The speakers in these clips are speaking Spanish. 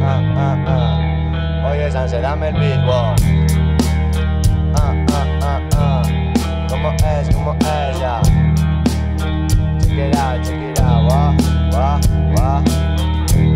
ah, ah, ah. Oye, Sanse, dame el beat, wow. ¿Cómo es? ¿Cómo es? Ya. Check it out, check it out.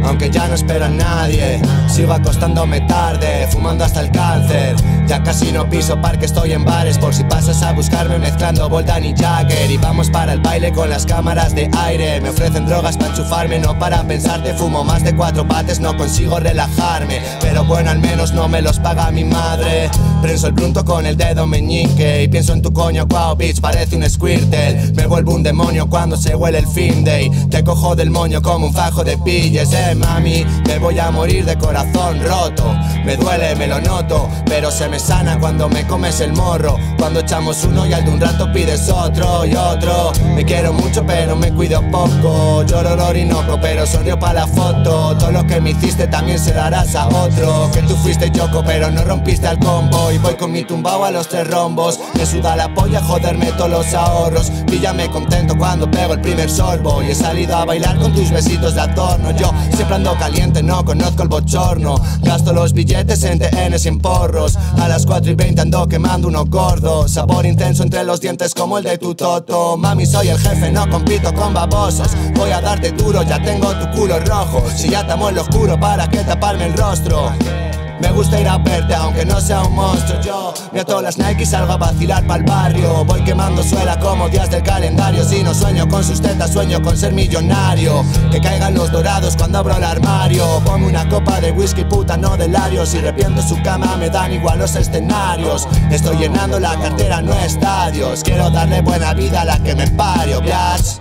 Aunque ya no espero a nadie, sigo acostándome tarde, fumando hasta el cáncer. Ya casi no piso parque, estoy en bares por si pasas a buscarme mezclando Boldan y Jagger. Y vamos para el baile con las cámaras de aire. Me ofrecen drogas para enchufarme, no para pensarte. Fumo más de cuatro pates, no consigo relajarme. Pero bueno, al menos no me los paga mi madre. Prenso el brunto con el dedo meñique y pienso en tu coño, wow, bitch, parece un squirtle. Me vuelvo un demonio cuando se huele el fin day. Te cojo del moño como un fajo de pilles, eh, mami. Me voy a morir de corazón roto. Me duele, me lo noto, pero se me sana cuando me comes el morro. Cuando echamos uno y al de un rato pides otro y otro. Me quiero mucho, pero me cuido poco. Lloro el orinoco, pero sonrío para la foto. Todo lo que me hiciste también se lo harás a otro. Que tú fuiste choco, pero no rompiste al combo. Y voy con mi tumbao a los tres rombos. Me suda la polla joderme todos los ahorros. Píllame contento cuando pego el primer sorbo. Y he salido a bailar con tus besitos de adorno. Yo siempre ando caliente, no conozco el bochorno. Gasto los billetes en TNs y en porros. A las 4 y 20 ando quemando uno gordo. Sabor intenso entre los dientes como el de tu toto. Mami, soy el jefe, no compito con babosos. Voy a darte duro, ya tengo tu culo rojo. Si ya estamos en lo oscuro, ¿para qué taparme el rostro? Me gusta ir a verte aunque no sea un monstruo Yo me ato las Nike y salgo a vacilar pa'l barrio Voy quemando suela como días del calendario Si no sueño con sus sueño con ser millonario. Que caigan los dorados cuando abro el armario. Ponme una copa de whisky, puta, no de larios. Si arrepiento su cama me dan igual los escenarios. Estoy llenando la cartera, no estadios. Quiero darle buena vida a la que me pario, Blas